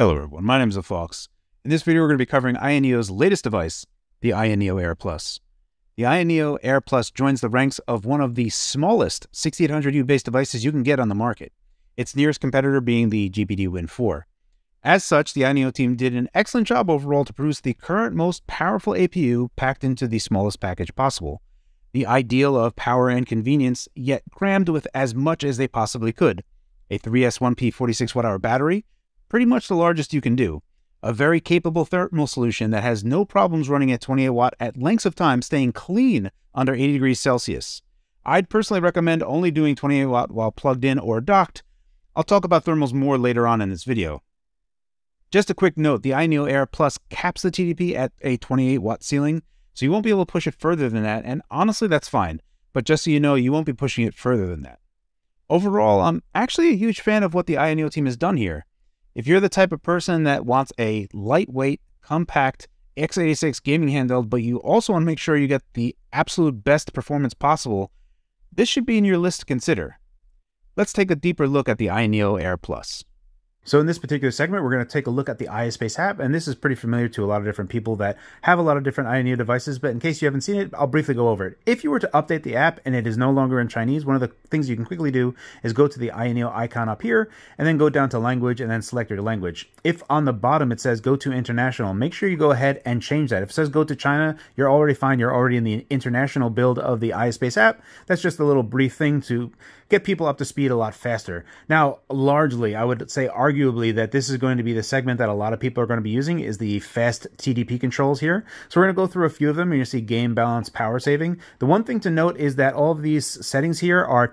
Hello everyone, my name is Phawx. In this video we're going to be covering Ayaneo's latest device, the Ayaneo Air Plus. The Ayaneo Air Plus joins the ranks of one of the smallest 6800U based devices you can get on the market, its nearest competitor being the GPD Win 4. As such, the Ayaneo team did an excellent job overall to produce the current most powerful APU packed into the smallest package possible. The ideal of power and convenience, yet crammed with as much as they possibly could. A 3S1P 46 watt hour battery, pretty much the largest you can do. A very capable thermal solution that has no problems running at 28 watt at lengths of time staying clean under 80 degrees Celsius. I'd personally recommend only doing 28 watt while plugged in or docked. I'll talk about thermals more later on in this video. Just a quick note, the Ayaneo Air Plus caps the TDP at a 28 watt ceiling, so you won't be able to push it further than that, and honestly that's fine, but just so you know, you won't be pushing it further than that. Overall, I'm actually a huge fan of what the Ayaneo team has done here. If you're the type of person that wants a lightweight, compact x86 gaming handheld, but you also want to make sure you get the absolute best performance possible, this should be in your list to consider. Let's take a deeper look at the Ayaneo Air Plus. So in this particular segment, we're going to take a look at the AYASpace app, and this is pretty familiar to a lot of different people that have a lot of different Ayaneo devices, but in case you haven't seen it, I'll briefly go over it. If you were to update the app and it is no longer in Chinese, one of the things you can quickly do is go to the Ayaneo icon up here, and then go down to language, and then select your language. If on the bottom it says go to international, make sure you go ahead and change that. If it says go to China, you're already fine, you're already in the international build of the AYASpace app. That's just a little brief thing to get people up to speed a lot faster. Now, largely, I would say arguably that this is going to be the segment that a lot of people are going to be using is the fast TDP controls here. So we're going to go through a few of them. You're going to see game balance, power saving. The one thing to note is that all of these settings here are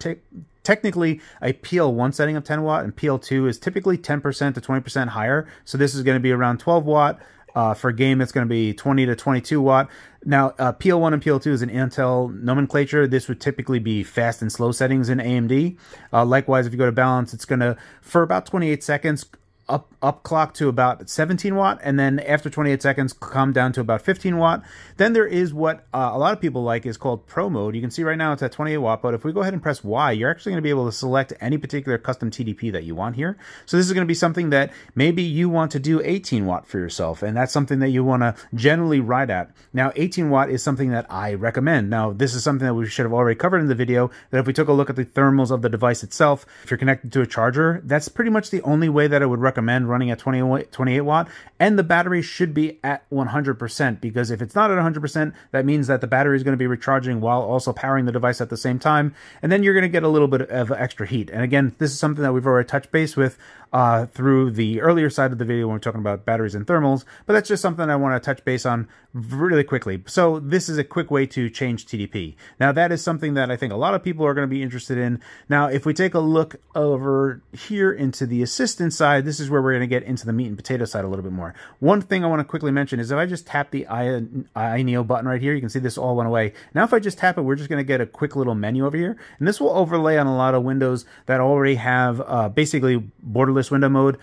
technically a PL1 setting of 10 watt and PL2 is typically 10% to 20% higher. So this is going to be around 12 watt. Uh, for game, it's going to be 20 to 22 watt. Now, uh, PL1 and PL2 is an Intel nomenclature. This would typically be fast and slow settings in AMD. Uh, likewise, if you go to balance, it's going to, for about 28 seconds, up up clock to about 17 watt and then after 28 seconds come down to about 15 watt. Then there is what uh, a lot of people like is called pro mode. You can see right now it's at 28 watt but if we go ahead and press y you're actually going to be able to select any particular custom tdp that you want here. So this is going to be something that maybe you want to do 18 watt for yourself and that's something that you want to generally ride at. Now 18 watt is something that i recommend. Now this is something that we should have already covered in the video that if we took a look at the thermals of the device itself if you're connected to a charger that's pretty much the only way that i would recommend recommend running at 20, 28 watt, and the battery should be at 100% because if it's not at 100%, that means that the battery is going to be recharging while also powering the device at the same time, and then you're going to get a little bit of extra heat. And again, this is something that we've already touched base with uh, through the earlier side of the video when we're talking about batteries and thermals, but that's just something I want to touch base on really quickly. So this is a quick way to change TDP. Now that is something that I think a lot of people are going to be interested in. Now, if we take a look over here into the assistant side, this is where we're going to get into the meat and potato side a little bit more. One thing I want to quickly mention is if I just tap the Ayaneo button right here, you can see this all went away. Now if I just tap it, we're just going to get a quick little menu over here, and this will overlay on a lot of windows that already have uh, basically borderless borderless window mode.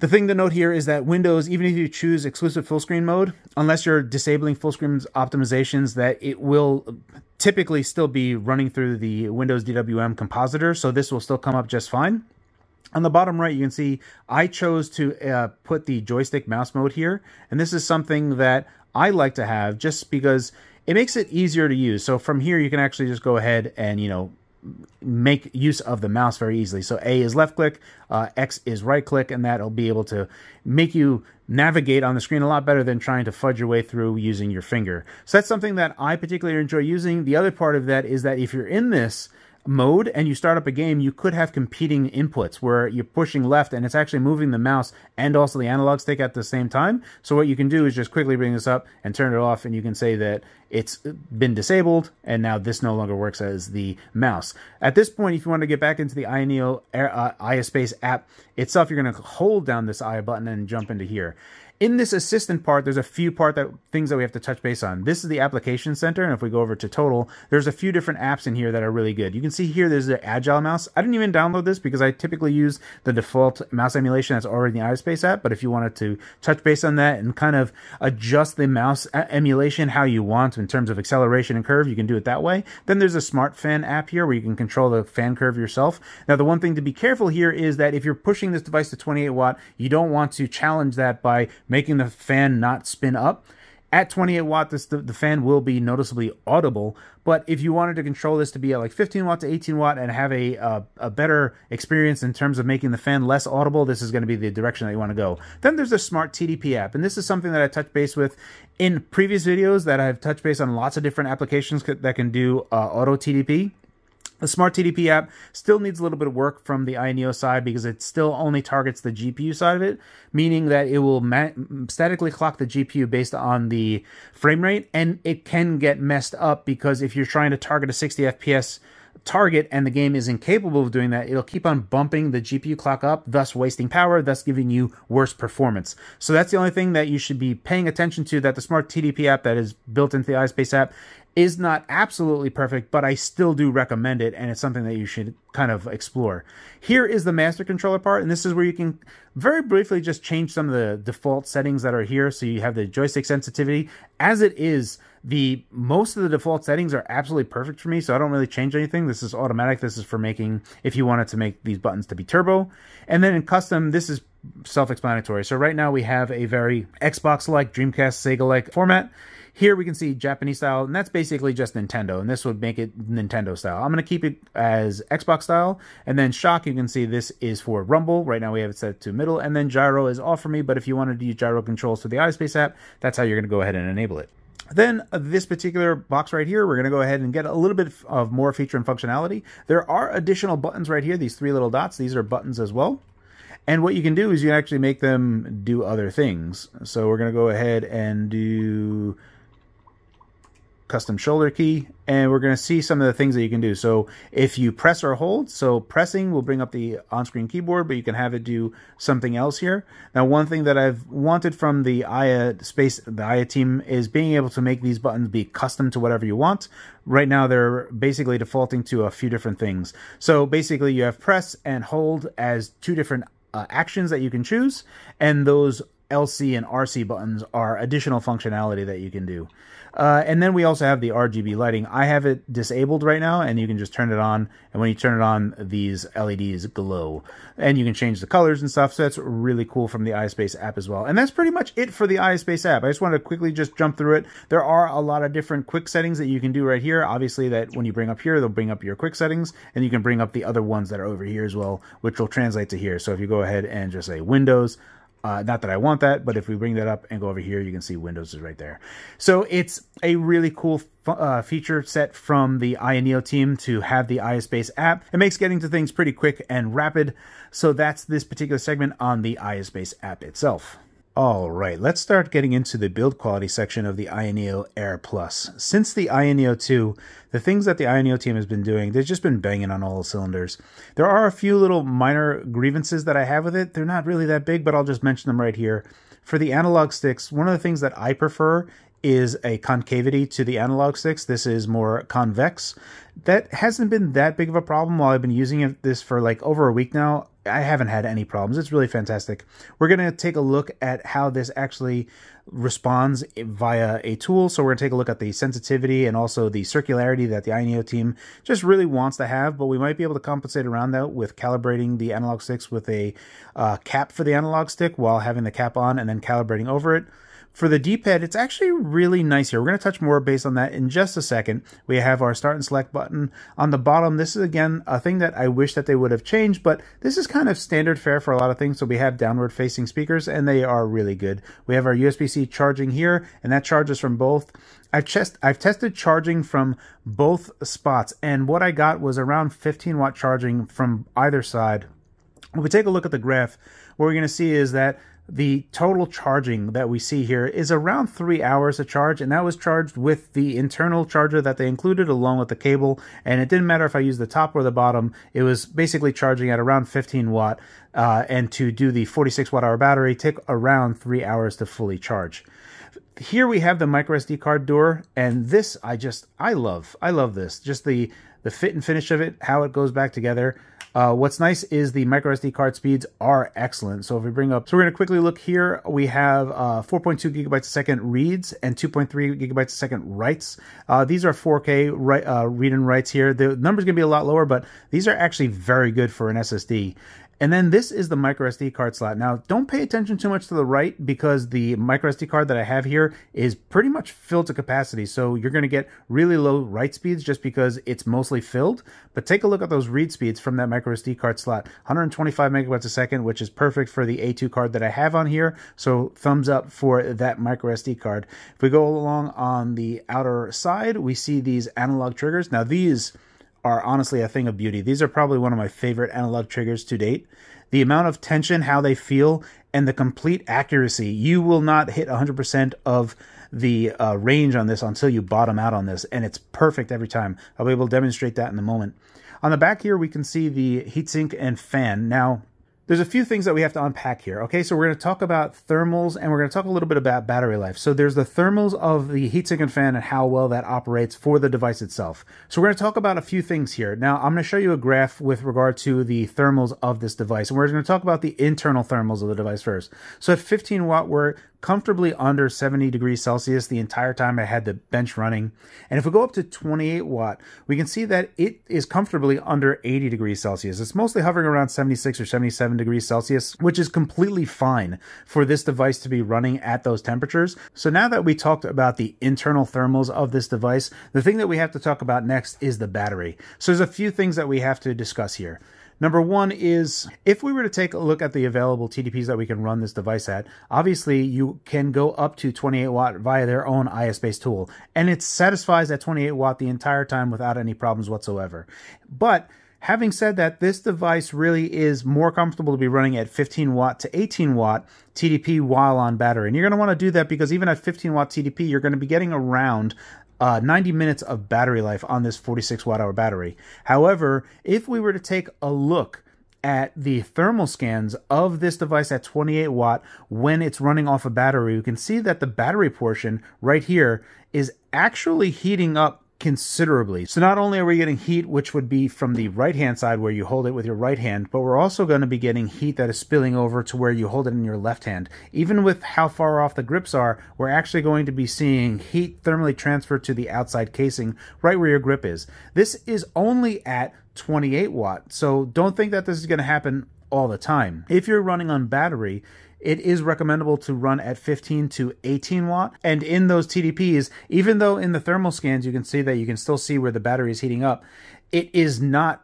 The thing to note here is that Windows, even if you choose exclusive full screen mode, unless you're disabling full screen optimizations, that it will typically still be running through the Windows DWM compositor, so this will still come up just fine. On the bottom right, you can see I chose to uh, put the joystick mouse mode here, and this is something that I like to have just because it makes it easier to use. So from here, you can actually just go ahead and, you know, make use of the mouse very easily. So A is left click, uh, X is right click, and that'll be able to make you navigate on the screen a lot better than trying to fudge your way through using your finger. So that's something that I particularly enjoy using. The other part of that is that if you're in this mode and you start up a game, you could have competing inputs where you're pushing left and it's actually moving the mouse and also the analog stick at the same time. So what you can do is just quickly bring this up and turn it off and you can say that it's been disabled and now this no longer works as the mouse. At this point, if you want to get back into the Ayaneo uh, AYASpace app itself, you're going to hold down this I button and jump into here. In this assistant part, there's a few part that things that we have to touch base on. This is the application center, and if we go over to total, there's a few different apps in here that are really good. You can see here there's the Agile mouse. I didn't even download this because I typically use the default mouse emulation that's already in the AYASpace app, but if you wanted to touch base on that and kind of adjust the mouse emulation how you want in terms of acceleration and curve, you can do it that way. Then there's a smart fan app here where you can control the fan curve yourself. Now, the one thing to be careful here is that if you're pushing this device to 28 watt, you don't want to challenge that by making the fan not spin up. At 28 watt, this the, the fan will be noticeably audible. But if you wanted to control this to be at like 15 watt to 18 watt and have a uh, a better experience in terms of making the fan less audible, this is going to be the direction that you want to go. Then there's the smart TDP app, and this is something that I touched base with in previous videos that I've touched base on lots of different applications that can do uh, auto TDP. The Smart TDP app still needs a little bit of work from the Ayaneo side because it still only targets the GPU side of it, meaning that it will statically clock the GPU based on the frame rate, and it can get messed up because if you're trying to target a 60 FPS target and the game is incapable of doing that, it'll keep on bumping the GPU clock up, thus wasting power, thus giving you worse performance. So that's the only thing that you should be paying attention to that the Smart TDP app that is built into the AYASpace app is not absolutely perfect, but I still do recommend it, and it's something that you should kind of explore. Here is the master controller part, and this is where you can very briefly just change some of the default settings that are here. So you have the joystick sensitivity. As it is, the most of the default settings are absolutely perfect for me, so I don't really change anything. This is automatic. This is for making, if you wanted to make these buttons to be turbo. And then in custom, this is self-explanatory. So right now we have a very Xbox-like, Dreamcast, Sega-like format. Here we can see Japanese style, and that's basically just Nintendo, and this would make it Nintendo style. I'm going to keep it as Xbox style, and then shock, you can see this is for rumble. Right now we have it set to middle, and then gyro is off for me, but if you wanted to use gyro controls for the AYASpace app, that's how you're going to go ahead and enable it. Then uh, this particular box right here, we're going to go ahead and get a little bit of more feature and functionality. There are additional buttons right here, these three little dots. These are buttons as well. And what you can do is you actually make them do other things. So we're going to go ahead and do custom shoulder key and we're going to see some of the things that you can do. So if you press or hold, so pressing will bring up the on-screen keyboard, but you can have it do something else here. Now, one thing that I've wanted from the AYASpace, the Aya team is being able to make these buttons be custom to whatever you want. Right now, they're basically defaulting to a few different things. So basically you have press and hold as two different uh, actions that you can choose, and those LC and RC buttons are additional functionality that you can do. Uh, and then we also have the RGB lighting. I have it disabled right now, and you can just turn it on. And when you turn it on, these LEDs glow. And you can change the colors and stuff. So that's really cool from the AYASpace app as well. And that's pretty much it for the AYASpace app. I just wanted to quickly just jump through it. There are a lot of different quick settings that you can do right here. Obviously, that when you bring up here, they'll bring up your quick settings, and you can bring up the other ones that are over here as well, which will translate to here. So if you go ahead and just say Windows, uh, not that I want that, but if we bring that up and go over here, you can see Windows is right there. So it's a really cool uh, feature set from the Ayaneo team to have the AYASpace app. It makes getting to things pretty quick and rapid. So that's this particular segment on the AYASpace app itself. All right, let's start getting into the build quality section of the Ayaneo Air Plus. Since the Ayaneo 2, the things that the Ayaneo team has been doing, they've just been banging on all the cylinders. There are a few little minor grievances that I have with it. They're not really that big, but I'll just mention them right here. For the analog sticks, one of the things that I prefer is a concavity to the analog sticks. This is more convex. That hasn't been that big of a problem while I've been using it, this for like over a week now. I haven't had any problems. It's really fantastic. We're going to take a look at how this actually responds via a tool. So we're going to take a look at the sensitivity and also the circularity that the Ayaneo team just really wants to have, but we might be able to compensate around that with calibrating the analog sticks with a uh, cap for the analog stick while having the cap on and then calibrating over it. For the D-pad, it's actually really nice here. We're going to touch more based on that in just a second. We have our start and select button on the bottom. This is, again, a thing that I wish that they would have changed, but this is kind of standard fare for a lot of things. So we have downward-facing speakers, and they are really good. We have our USB-C charging here, and that charges from both. I've, chest- I've tested charging from both spots, and what I got was around 15 watt charging from either side. When we take a look at the graph, what we're going to see is that the total charging that we see here is around three hours of charge, and that was charged with the internal charger that they included along with the cable. And it didn't matter if I used the top or the bottom, it was basically charging at around 15 watt. Uh, and to do the 46 watt hour battery, take around three hours to fully charge. Here we have the micro SD card door, and this I just I love. I love this. Just the the fit and finish of it, how it goes back together. Uh, what's nice is the micro SD card speeds are excellent. So if we bring up, so we're going to quickly look here. We have uh, 4.2 gigabytes a second reads and 2.3 gigabytes a second writes. Uh, these are 4K write, uh, read and writes here. The number's going to be a lot lower, but these are actually very good for an SSD. And then this is the micro SD card slot. Now, don't pay attention too much to the right because the micro SD card that I have here is pretty much filled to capacity. So you're going to get really low write speeds just because it's mostly filled. But take a look at those read speeds from that micro SD card slot. 125 megabytes a second, which is perfect for the A2 card that I have on here. So thumbs up for that micro SD card. If we go along on the outer side, we see these analog triggers. Now these are honestly a thing of beauty. These are probably one of my favorite analog triggers to date. The amount of tension, how they feel, and the complete accuracy. You will not hit 100% of the uh, range on this until you bottom out on this, and it's perfect every time. I'll be able to demonstrate that in a moment. On the back here, we can see the heatsink and fan. Now, there's a few things that we have to unpack here. Okay, so we're going to talk about thermals and we're going to talk a little bit about battery life. So there's the thermals of the heatsink and fan and how well that operates for the device itself. So we're going to talk about a few things here. Now, I'm going to show you a graph with regard to the thermals of this device. And we're going to talk about the internal thermals of the device first. So at 15 watt, we're comfortably under 70 degrees Celsius the entire time I had the bench running. And if we go up to 28 watt, we can see that it is comfortably under 80 degrees Celsius. It's mostly hovering around 76 or 77 degrees Celsius, which is completely fine for this device to be running at those temperatures. So now that we talked about the internal thermals of this device, the thing that we have to talk about next is the battery. So there's a few things that we have to discuss here. Number one is if we were to take a look at the available TDPs that we can run this device at, obviously you can go up to 28 watt via their own AYASpace tool, and it satisfies that 28 watt the entire time without any problems whatsoever. But Having said that, this device really is more comfortable to be running at 15 watt to 18 watt TDP while on battery. And you're going to want to do that because even at 15 watt TDP, you're going to be getting around uh, 90 minutes of battery life on this 46 watt hour battery. However, if we were to take a look at the thermal scans of this device at 28 watt when it's running off a battery, you can see that the battery portion right here is actually heating up considerably. So not only are we getting heat, which would be from the right hand side where you hold it with your right hand, but we're also going to be getting heat that is spilling over to where you hold it in your left hand. Even with how far off the grips are, we're actually going to be seeing heat thermally transfer to the outside casing right where your grip is. This is only at 28 watt, so don't think that this is going to happen all the time. If you're running on battery, it is recommendable to run at 15 to 18 watt. And in those TDPs, even though in the thermal scans you can see that you can still see where the battery is heating up, it is not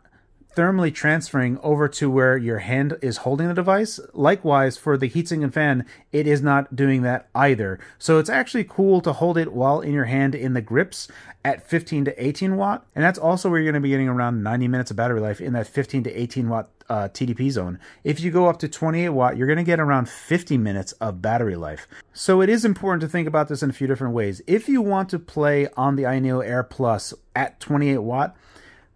thermally transferring over to where your hand is holding the device. Likewise, for the heatsink and fan, it is not doing that either. So it's actually cool to hold it while in your hand in the grips at 15 to 18 watt. And that's also where you're going to be getting around 90 minutes of battery life in that 15 to 18 watt uh, TDP zone. If you go up to 28 watt, you're going to get around 50 minutes of battery life. So it is important to think about this in a few different ways. If you want to play on the Ayaneo Air Plus at 28 watt,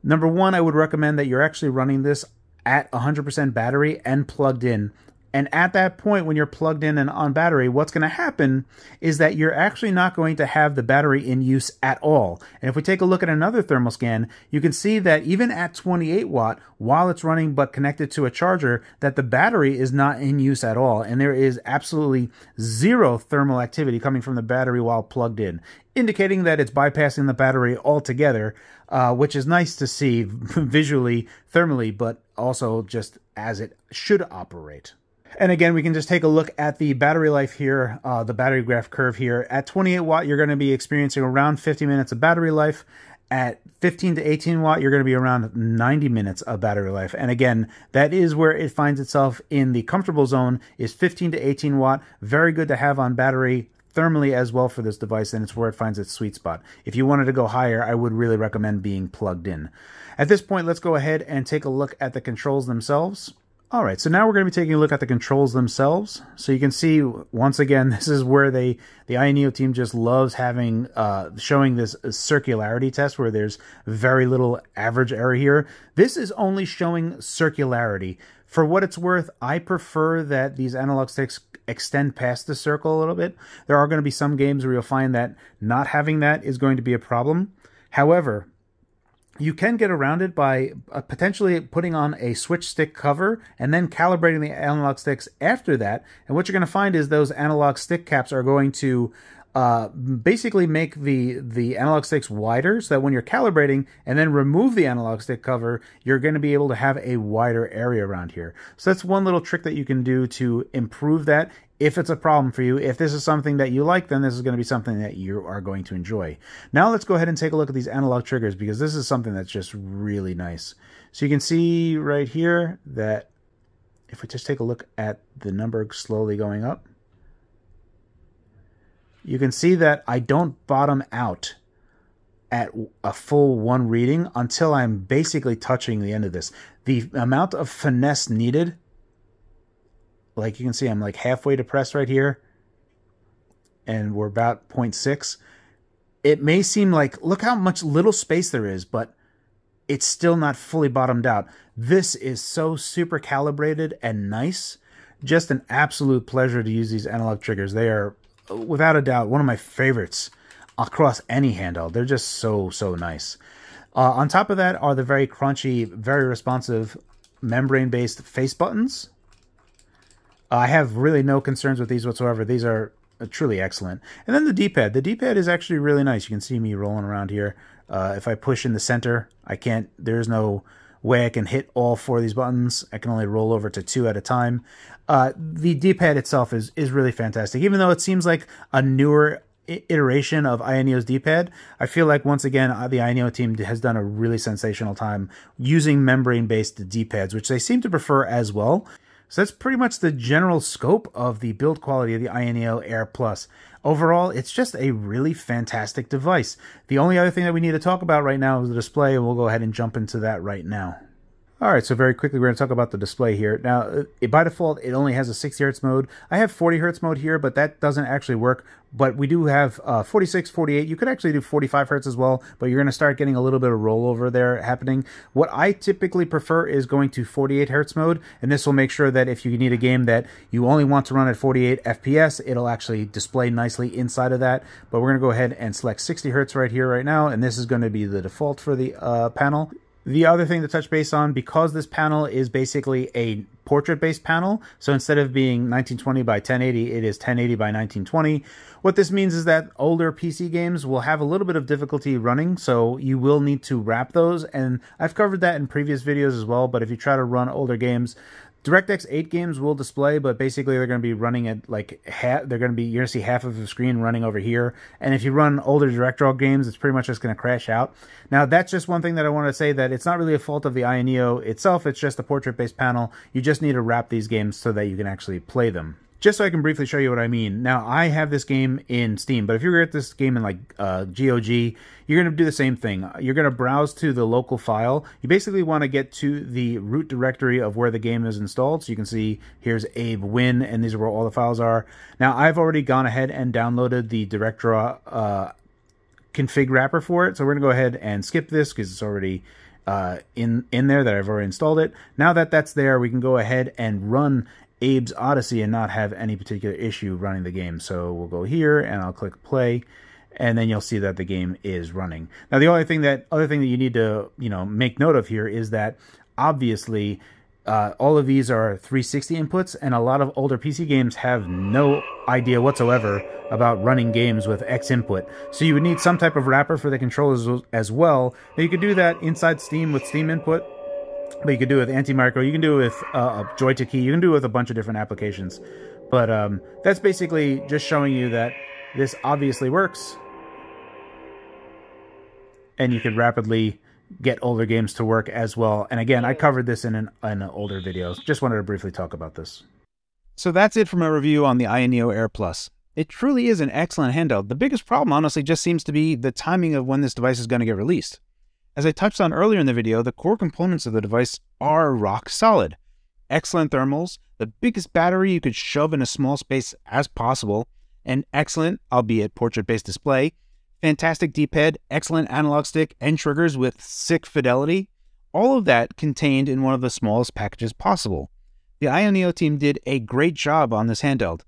Number one, I would recommend that you're actually running this at 100% battery and plugged in. And at that point, when you're plugged in and on battery, what's going to happen is that you're actually not going to have the battery in use at all. And if we take a look at another thermal scan, you can see that even at 28 watt, while it's running but connected to a charger, that the battery is not in use at all. And there is absolutely zero thermal activity coming from the battery while plugged in, indicating that it's bypassing the battery altogether, uh, which is nice to see visually, thermally, but also just as it should operate. And again, we can just take a look at the battery life here, uh, the battery graph curve here. At 28 watt, you're going to be experiencing around 50 minutes of battery life. At 15 to 18 watt, you're going to be around 90 minutes of battery life. And again, that is where it finds itself in the comfortable zone is 15 to 18 watt. Very good to have on battery thermally as well for this device, and it's where it finds its sweet spot. If you wanted to go higher, I would really recommend being plugged in. At this point, let's go ahead and take a look at the controls themselves. All right, so now we're going to be taking a look at the controls themselves. So you can see once again, this is where they the Ayaneo team just loves having uh, showing this circularity test where there's very little average error here. This is only showing circularity. For what it's worth, I prefer that these analog sticks extend past the circle a little bit. There are going to be some games where you'll find that not having that is going to be a problem. However, you can get around it by uh, potentially putting on a switch stick cover and then calibrating the analog sticks after that. And what you're going to find is those analog stick caps are going to uh, basically make the the analog sticks wider so that when you're calibrating and then remove the analog stick cover, you're going to be able to have a wider area around here. So that's one little trick that you can do to improve that if it's a problem for you. If this is something that you like, then this is going to be something that you are going to enjoy. Now let's go ahead and take a look at these analog triggers because this is something that's just really nice. So you can see right here that if we just take a look at the number slowly going up, you can see that I don't bottom out at a full one reading until I'm basically touching the end of this. The amount of finesse needed, like you can see, I'm like halfway depressed right here, and we're about 0.6. It may seem like, look how much little space there is, but it's still not fully bottomed out. This is so super calibrated and nice. Just an absolute pleasure to use these analog triggers. They are without a doubt, one of my favorites across any handheld. They're just so, so nice. Uh, on top of that are the very crunchy, very responsive membrane-based face buttons. Uh, I have really no concerns with these whatsoever. These are uh, truly excellent. And then the D-pad. The D-pad is actually really nice. You can see me rolling around here. Uh, if I push in the center, I can't, there's no way I can hit all four of these buttons. I can only roll over to two at a time. Uh, the D-pad itself is is really fantastic. Even though it seems like a newer iteration of Ayaneo's D-pad, I feel like once again uh, the Ayaneo team has done a really sensational time using membrane-based D-pads, which they seem to prefer as well. So that's pretty much the general scope of the build quality of the Ayaneo Air Plus. Overall, it's just a really fantastic device. The only other thing that we need to talk about right now is the display, and we'll go ahead and jump into that right now. All right, so very quickly, we're going to talk about the display here. Now, uh, by default, it only has a 60 hertz mode. I have 40 hertz mode here, but that doesn't actually work. But we do have uh, 46, 48. You could actually do 45 hertz as well, but you're going to start getting a little bit of rollover there happening. What I typically prefer is going to 48 hertz mode, and this will make sure that if you need a game that you only want to run at 48 FPS, it'll actually display nicely inside of that. But we're going to go ahead and select 60 hertz right here, right now, and this is going to be the default for the uh, panel. The other thing to touch base on, because this panel is basically a portrait-based panel, so instead of being 1920 by 1080, it is 1080 by 1920. What this means is that older PC games will have a little bit of difficulty running, so you will need to wrap those, and I've covered that in previous videos as well, but if you try to run older games, DirectX 8 games will display, but basically they're going to be running at like half. They're going to be you're going to see half of the screen running over here. And if you run older DirectDraw games, it's pretty much just going to crash out. Now that's just one thing that I want to say that it's not really a fault of the Ayaneo itself. It's just a portrait-based panel. You just need to wrap these games so that you can actually play them just so I can briefly show you what I mean. Now, I have this game in Steam, but if you're at this game in like uh, GOG, you're going to do the same thing. You're going to browse to the local file. You basically want to get to the root directory of where the game is installed. So you can see here's Abe Win, and these are where all the files are. Now, I've already gone ahead and downloaded the DirectDraw uh, config wrapper for it. So we're going to go ahead and skip this because it's already uh, in in there that I've already installed it. Now that that's there, we can go ahead and run Abe's Oddysee and not have any particular issue running the game. So we'll go here and I'll click play and then you'll see that the game is running. Now the only thing that other thing that you need to, you know, make note of here is that obviously uh, all of these are 360 inputs, and a lot of older PC games have no idea whatsoever about running games with X input. So you would need some type of wrapper for the controllers as well. Now you could do that inside Steam with Steam input, but you can do it with Anti-Micro. You can do it with uh, Joy2Key. You can do it with a bunch of different applications. But um, that's basically just showing you that this obviously works. And you can rapidly get older games to work as well. And again, I covered this in an, in an older video. Just wanted to briefly talk about this. So that's it for my review on the Ayaneo Air Plus. It truly is an excellent handheld. The biggest problem, honestly, just seems to be the timing of when this device is going to get released. As I touched on earlier in the video, the core components of the device are rock solid. Excellent thermals, the biggest battery you could shove in a small space as possible, an excellent, albeit portrait-based display, fantastic D-pad, excellent analog stick, and triggers with sick fidelity, all of that contained in one of the smallest packages possible. The Ayaneo team did a great job on this handheld.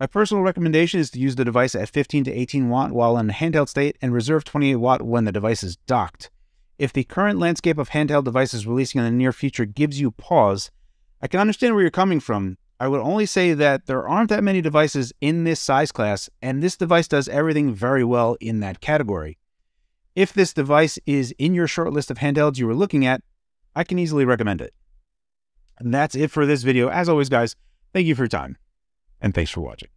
My personal recommendation is to use the device at 15 to 18 watt while in handheld state and reserve 28 watt when the device is docked. If the current landscape of handheld devices releasing in the near future gives you pause, I can understand where you're coming from. I would only say that there aren't that many devices in this size class, and this device does everything very well in that category. If this device is in your short list of handhelds you were looking at, I can easily recommend it. And that's it for this video. As always, guys, thank you for your time, and thanks for watching.